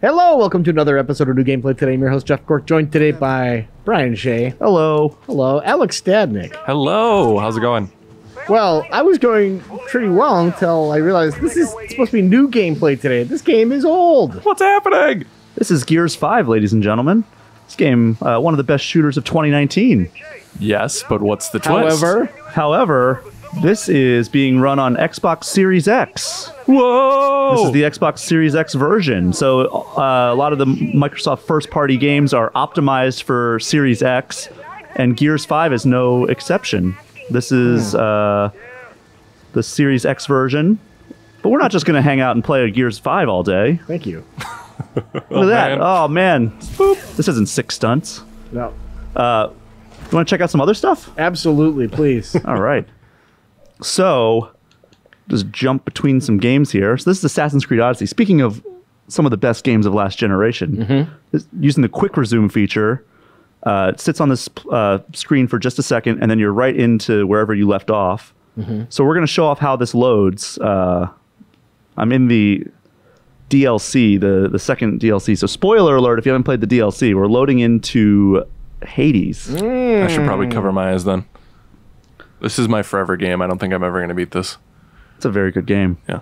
Hello, welcome to another episode of New Gameplay Today. I'm your host, Jeff Cork, joined today by Brian Shea. Hello. Hello, Alex Stadnik. Hello, how's it going? Well, I was going pretty well until I realized this is supposed to be new gameplay today. This game is old. What's happening? This is Gears 5, ladies and gentlemen. This game, uh, one of the best shooters of 2019. Yes, but what's the twist? However, However, this is being run on Xbox Series X. whoa! This is the Xbox Series X version. So uh, a lot of the Microsoft first party games are optimized for Series X, and Gears 5 is no exception. This is uh, the Series X version. But we're not just going to hang out and play a Gears 5 all day. thank you. Look at that. man. Oh, man. Boop. This isn't six stunts. No, You want to check out some other stuff? absolutely, please. All right. So, just jump between some games here. So, this is Assassin's Creed Odyssey. Speaking of some of the best games of last generation, this- using the quick resume feature, uh, it sits on this uh, screen for just a second, and then you're right into wherever you left off. So, we're going to show off how this loads. Uh, I'm in the DLC, the, the second DLC. So, spoiler alert if you haven't played the DLC, we're loading into Hades. I should probably cover my eyes then. This is my forever game. I don't think I'm ever going to beat this. It's a very good game. Yeah.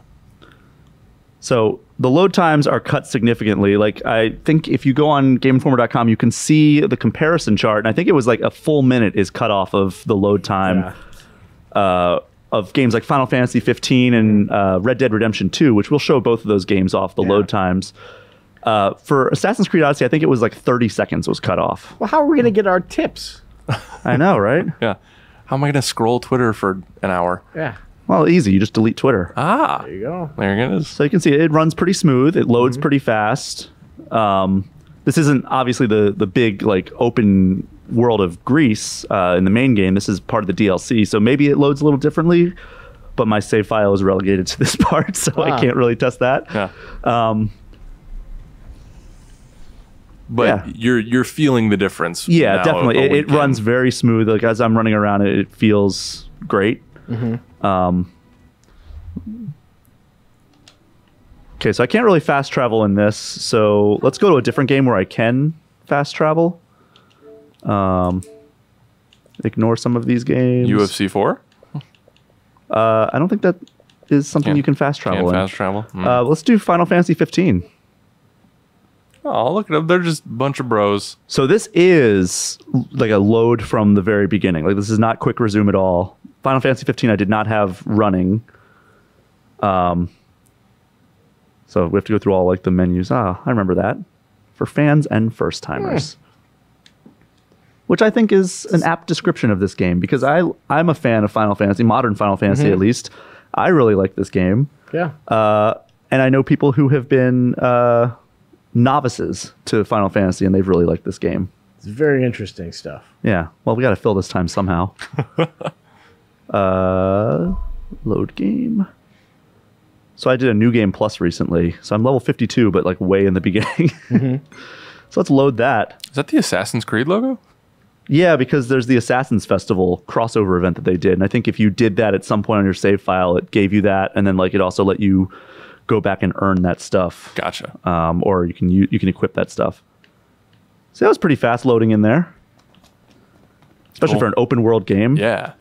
So the load times are cut significantly. Like I think if you go on GameInformer.com, you can see the comparison chart, and I think it was like a full minute is cut off of the load time Yeah. uh, of games like Final Fantasy 15 and uh, Red Dead Redemption 2, which will show both of those games off the Yeah. load times. Uh, for Assassin's Creed Odyssey, I think it was like 30 seconds was cut off. Well, how are we going to get our tips? I know, right? Yeah. How am I going to scroll Twitter for an hour? Yeah, Well, easy. You just delete Twitter. Ah, there you go. there it is. So you can see it runs pretty smooth. It loads pretty fast. Um, this isn't obviously the the big like open world of Greece uh, in the main game. This is part of the DLC, so maybe it loads a little differently. But my save file is relegated to this part, so I Ah. can't really test that. Yeah. Um, But Yeah. you're you're feeling the difference. yeah, now definitely. It, it runs very smooth. Like as I'm running around, it, it feels great. Um, okay, so I can't really fast travel in this. So let's go to a different game where I can fast travel. Um, ignore some of these games. UFC 4? Uh, I don't think that is something Can't- you can fast travel Can't in. fast travel? Hmm. Uh, let's do Final Fantasy 15. Oh, look at them. They're just a bunch of bros. So this is like a load from the very beginning. Like this is not quick resume at all. Final Fantasy 15 I did not have running. Um so we have to go through all like the menus. Ah, I remember that. For fans and first timers. Which I think is an apt description of this game because I I'm a fan of Final Fantasy, modern Final Fantasy at least. I really like this game. Yeah. Uh, and I know people who have been uh, novices to Final Fantasy and they've really liked this game. It's very interesting stuff. Yeah. Well, we got to fill this time somehow. uh, load game. So I did a new game plus recently. So I'm level 52, but like way in the beginning. so let's load that. Is that the Assassin's Creed logo? Yeah, because there's the Assassins Festival crossover event that they did. And I think if you did that at some point on your save file, it gave you that. And then like it also let you go back and earn that stuff. Gotcha. um, or you can u- you can equip that stuff. So that was pretty fast loading in there, especially Cool. for an open world game. Yeah.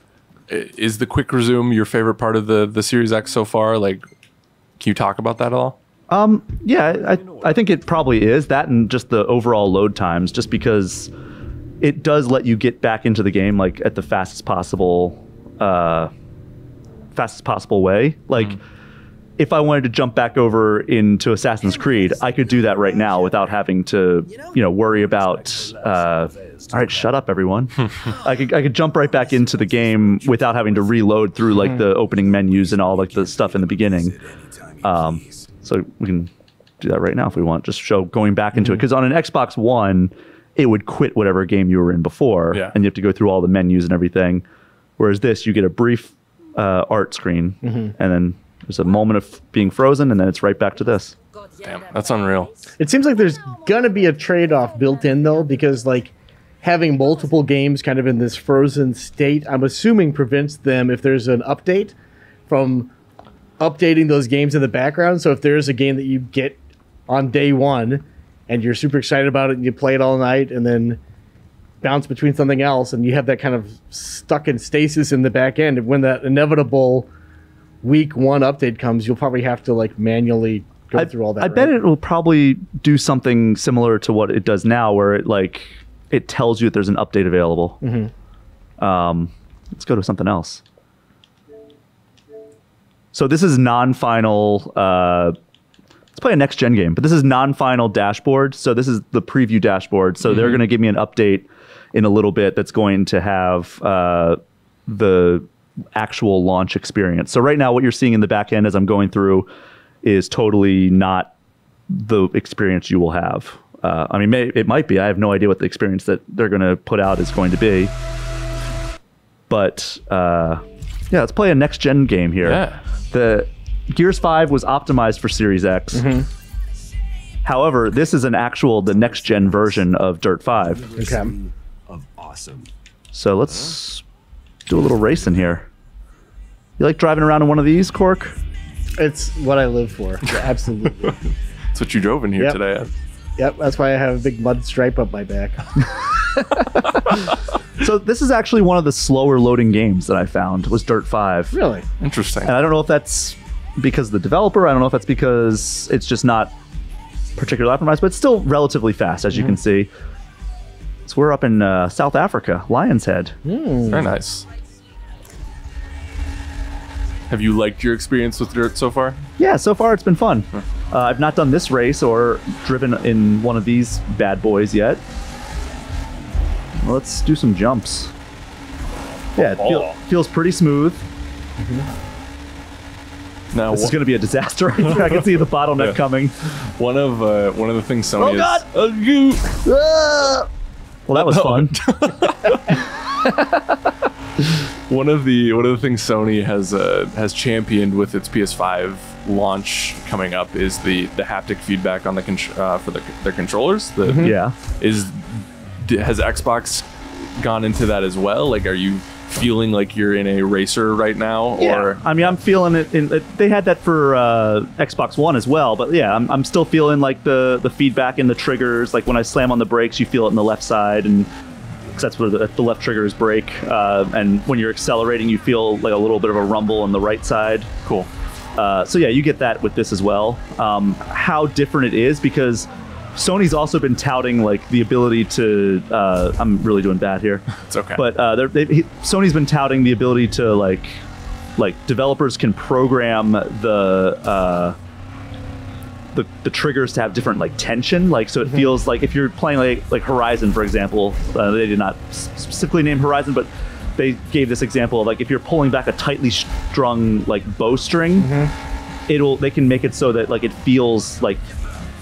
Is the quick resume your favorite part of the the Series X so far? Like, can you talk about that at all? Um, Yeah, I, I think it probably is that, and just the overall load times, just because it does let you get back into the game like at the fastest possible, uh, fastest possible way. Like. If I wanted to jump back over into Assassin's Creed, I could do that right now without having to, you know, worry about. Uh, all right, shut up, everyone. I could I could jump right back into the game without having to reload through like the opening menus and all like the stuff in the beginning. Um, so we can do that right now if we want. Just show going back into it because on an Xbox One, it would quit whatever game you were in before, Yeah. and you have to go through all the menus and everything. Whereas this, you get a brief uh, art screen, and then there's a moment of being frozen, and then it's right back to this. Damn, that's unreal. It seems like there's gonna be a trade-off built in though, because like having multiple games kind of in this frozen state, I'm assuming prevents them if there's an update from updating those games in the background. So if there is a game that you get on day one, and you're super excited about it, and you play it all night, and then bounce between something else, and you have that kind of stuck in stasis in the back end. And when that inevitable week one update comes, you'll probably have to like manually go I, through all that. I bet it will probably do something similar to what it does now, where it like it tells you that there's an update available. Mm-hmm. Um, let's go to something else. So this is non-final. Uh, let's play a next gen game, but this is non-final dashboard. So this is the preview dashboard. So Mm-hmm. they're going to give me an update in a little bit that's going to have uh, the actual launch experience. So right now, what you're seeing in the back end as I'm going through is totally not the experience you will have. Uh, I mean, may, it might be. I have no idea what the experience that they're going to put out is going to be. But uh, yeah, let's play a next gen game here. Yeah. The Gears 5 was optimized for Series X. Hmm. However, this is an actual the next gen version of Dirt 5. Okay. of awesome. So let's do a little racing here. You like driving around in one of these, Cork? It's what I live for. Yeah, absolutely. That's what you drove in here Yep. today. yep, that's why I have a big mud stripe up my back. So this is actually one of the slower loading games that I found was Dirt 5. Really? Interesting. And I don't know if that's because of the developer. I don't know if that's because it's just not particularly optimized, but it's still relatively fast, as you mm-hmm. can see. So we're up in uh, South Africa, Lion's Head. Very nice. Have you liked your experience with Dirt so far? Yeah, so far it's been fun. Uh, I've not done this race or driven in one of these bad boys yet. Let's do some jumps. Yeah, it feel, feels pretty smooth. Now, This is going to be a disaster. I can see the bottleneck Yeah. coming. one of uh, one of the things Sony Oh, is. God! Well, that was fun. one of the one of the things Sony has uh, has championed with its PS5 launch coming up is the the haptic feedback on the con- uh, for the, their controllers. The, yeah. Is has Xbox gone into that as well? Like, are you feeling like you're in a racer right now, or I mean, I'm feeling it. In, it they had that for uh, Xbox One as well, but yeah, I'm, I'm still feeling like the the feedback in the triggers. Like when I slam on the brakes, you feel it in the left side, and 'cause that's where the, the left triggers brake. Uh, and when you're accelerating, you feel like a little bit of a rumble on the right side. cool? Uh, so yeah, you get that with this as well. Um, how different it is because Sony's also been touting like the ability to. Uh, I'm really doing bad here. It's okay. But uh, they're- he, Sony's been touting the ability to like, like developers can program the uh, the, the triggers to have different like tension. Like so, it feels like if you're playing like like Horizon, for example, uh, they did not specifically name Horizon, but they gave this example of like if you're pulling back a tightly strung like bowstring, it'll they can make it so that like it feels like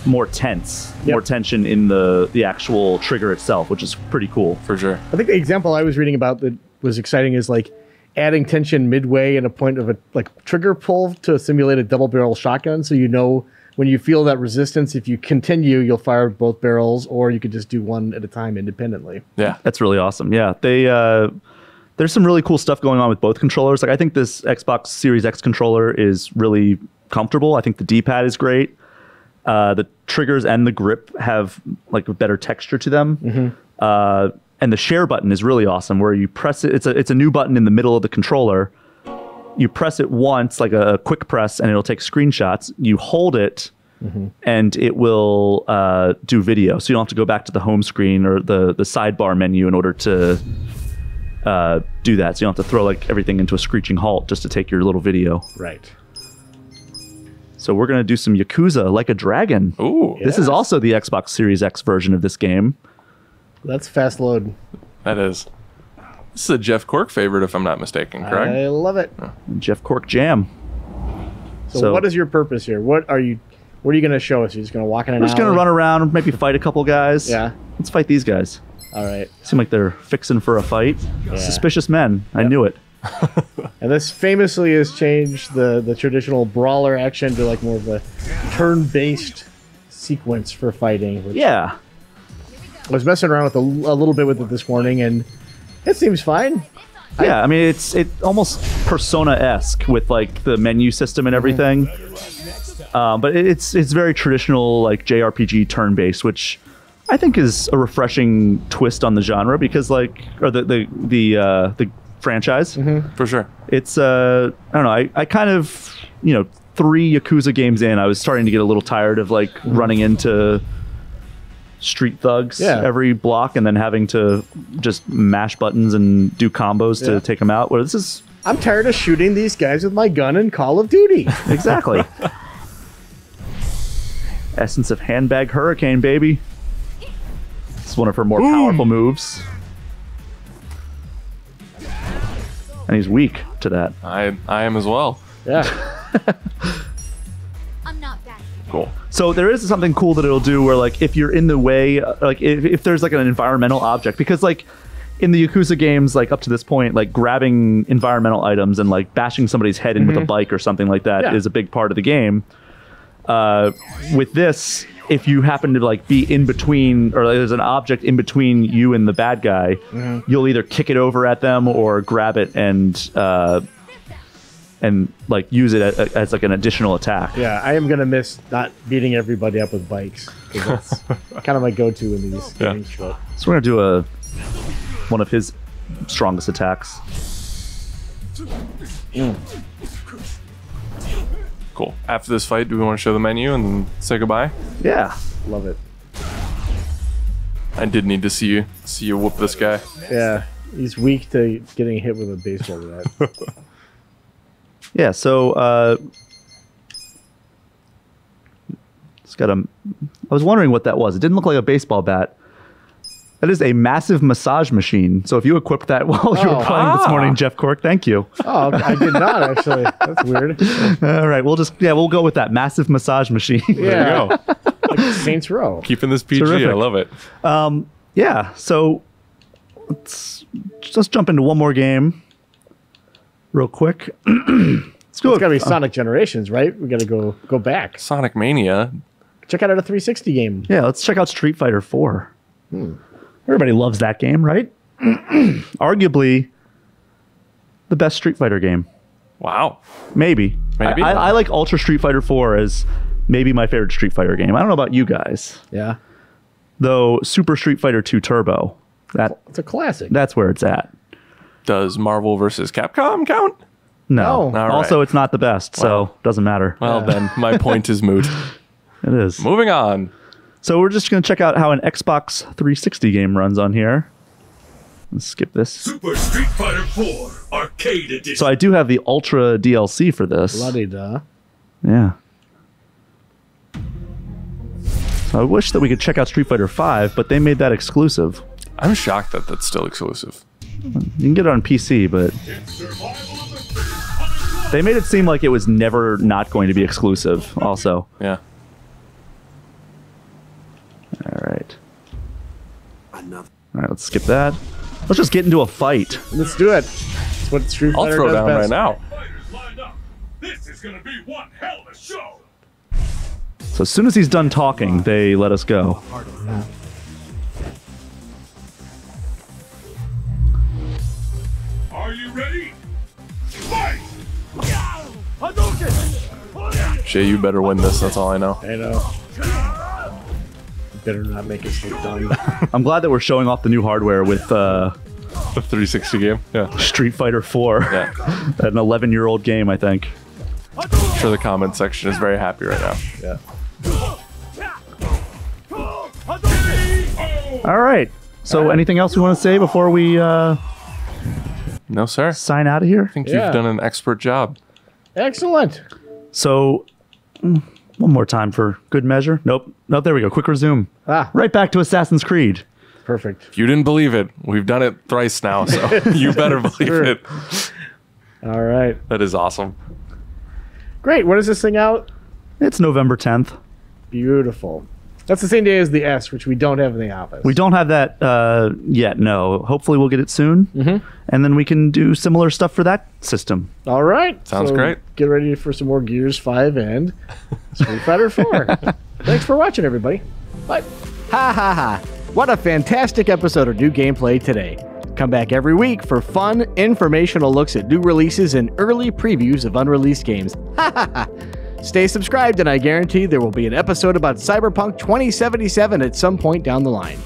more tense, more tension in the the actual trigger itself, which is pretty cool. for sure. I think the example I was reading about that was exciting is like adding tension midway in a point of a like trigger pull to simulate a double barrel shotgun, so you know when you feel that resistance, if you continue, you'll fire both barrels, or you could just do one at a time independently. Yeah. That's really awesome. Yeah, they uh, there's some really cool stuff going on with both controllers. Like I think this Xbox Series X controller is really comfortable. I think the D-pad is great. Uh, the triggers and the grip have like a better texture to them. Uh, and the share button is really awesome, where you press it. It's a it's a new button in the middle of the controller. You press it once, like a quick press, and it'll take screenshots. You hold it, and it will uh, do video. So you don't have to go back to the home screen or the the sidebar menu in order to uh, do that. So you don't have to throw like everything into a screeching halt just to take your little video. Right. So we're gonna do some Yakuza like a dragon. Ooh, This is also the Xbox Series X version of this game. That's fast load. that is. This is a Jeff Cork favorite, if I'm not mistaken. Correct. I love it. Jeff Cork Jam. So, So- what is your purpose here? What are you? What are you going to show us? You're just going to walk in an We're just gonna run around, maybe fight a couple guys. Yeah. Let's fight these guys. All right. Seem like they're fixing for a fight. Suspicious men. I knew it. And this famously has changed the the traditional brawler action to like more of a turn-based sequence for fighting. Which Yeah. I was messing around with a, a little bit with it this morning, and it seems fine. Yeah, I mean it's it almost persona esque with like the menu system and everything. Um, but it's it's very traditional like JRPG turn based, which I think is a refreshing twist on the genre because like or the the the uh, the franchise. For sure. It's uh I don't know I, I kind of you know three Yakuza games in I was starting to get a little tired of like running into street thugs Yeah. every block and then having to just mash buttons and do combos Yeah. to take them out. Where this is I'm tired of shooting these guys with my gun in Call of Duty. exactly essence of handbag hurricane baby. It's one of her more powerful moves. And he's weak to that. I I am as well. Yeah. I'm not bad. Cool. So there is something cool that it'll do where like if you're in the way, uh, like if, if there's like an environmental object, because like in the Yakuza games, like up to this point, like grabbing environmental items and like bashing somebody's head in with a bike or something like that is Yeah. a big part of the game. Uh, with this, if you happen to like be in between, or there's an object in between you and the bad guy, you'll either kick it over at them or grab it and uh, and like use it as, as like an additional attack. Yeah, I am gonna miss not beating everybody up with bikes. That's kind of my go-to in these Yeah. games. But So we're gonna do a one of his strongest attacks. Cool. After this fight, do we want to show the menu and say goodbye? Yeah. love it. I did need to see you see you whoop this guy. Yeah, he's weak to getting hit with a baseball bat. Yeah. So uh, it's got a. I was wondering what that was. It didn't look like a baseball bat. That is a massive massage machine. So if you equipped that while you were Oh. playing this Ah. morning, Jeff Cork, thank you. oh, I did not actually. That's weird. All right, we'll just yeah, we'll go with that massive massage machine. There Yeah, you go. like Saints Row. Keeping this PG. I love it. Um, yeah. So let's just jump into one more game, real quick. let's go. It's got to be Sonic Generations, right? We got to go go back. Sonic Mania. Check out a 360 game. Yeah, let's check out Street Fighter 4. Everybody loves that game, right? Arguably the best Street Fighter game. Wow. Maybe. Maybe. I, I, I like Ultra Street Fighter 4 as maybe my favorite Street Fighter game. I don't know about you guys. Yeah, Though Super Street Fighter 2 Turbo, that it's a classic. that's where it's at. Does Marvel versus Capcom count? No. No. All Also, right. it's not the best, so Well. doesn't matter. Well, then my point is moot. it is. Moving on. So we're just going to check out how an Xbox 360 game runs on here. Let's skip this. Super Street Fighter 4 Arcade Edition. So I do have the Ultra DLC for this. Bloody duh. Yeah. So I wish that we could check out Street Fighter 5, but they made that exclusive. I'm shocked that that's still exclusive. You can get it on PC, but Survival of the Fittest. they made it seem like it was never not going to be exclusive, also. Yeah. All right. All right, let's skip that. Let's just get into a fight. Let's do it. That's what Street I'll Fighter throw does down best. right now. Fighters lined up. This is gonna be one hell of a show. So as soon as he's done talking, they let us go. Are you ready? Fight! Shea, you better win this. That's all I know. I know. Better not make us look dumb. I'm glad that we're showing off the new hardware with uh, The 360 game. Yeah. Street Fighter 4, Yeah. an 11 year old game, I think. I'm sure the comment section is very happy right now. yeah. All right. So, anything else you want to say before we uh, No, sir. Sign out of here? I think Yeah. you've done an expert job. Excellent. So, mm, one more time for good measure. Nope. Nope. There we go. Quick resume. Ah, Right back to Assassin's Creed. perfect. If you didn't believe it, we've done it thrice now, so you better believe true. it. All right. That is awesome. Great. When is this thing out? It's November 10th. Beautiful. That's the same day as the S, which we don't have in the office. We don't have that uh, yet. No. Hopefully, we'll get it soon, mm-hmm. and then we can do similar stuff for that system. All right. Sounds great. Get ready for some more Gears 5 and Street Fighter 4. Thanks for watching, everybody. Bye. Ha ha ha. What a fantastic episode of New Gameplay today. Come back every week for fun, informational looks at new releases and early previews of unreleased games. Ha ha ha. Stay subscribed, and I guarantee there will be an episode about Cyberpunk 2077 at some point down the line.